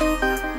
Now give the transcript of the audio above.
Música